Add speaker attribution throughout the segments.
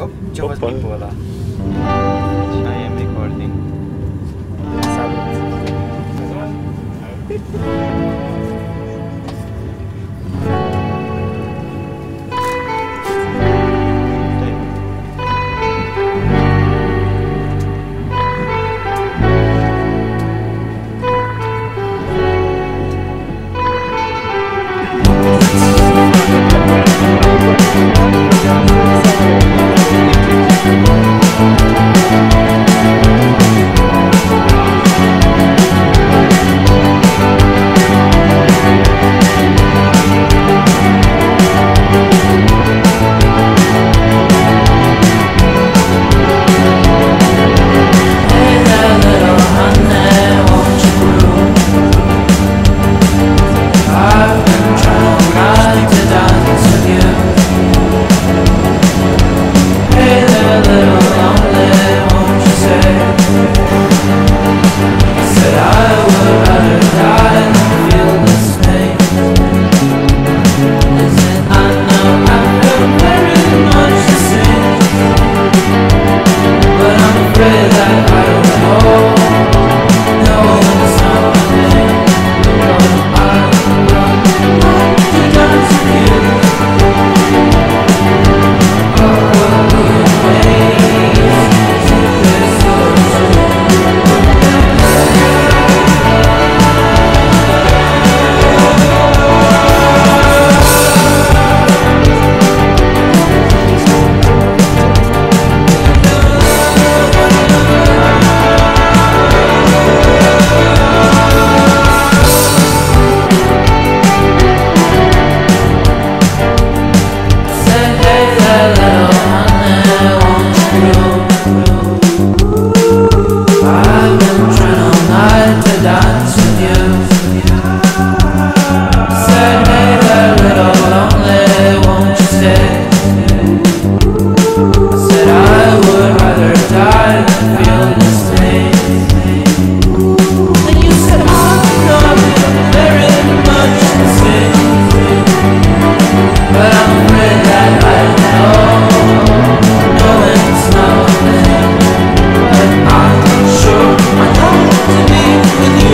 Speaker 1: Oh, Jehovah's
Speaker 2: Opa.
Speaker 1: people lah.
Speaker 3: I am recording.
Speaker 1: Salut. Oh.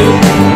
Speaker 1: you.